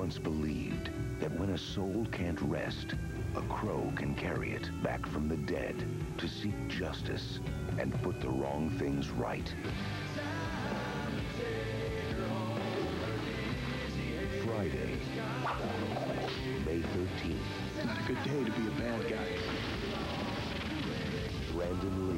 once believed that when a soul can't rest, a crow can carry it back from the dead to seek justice and put the wrong things right. Friday, May 13th. Not a good day to be a bad guy. Brandon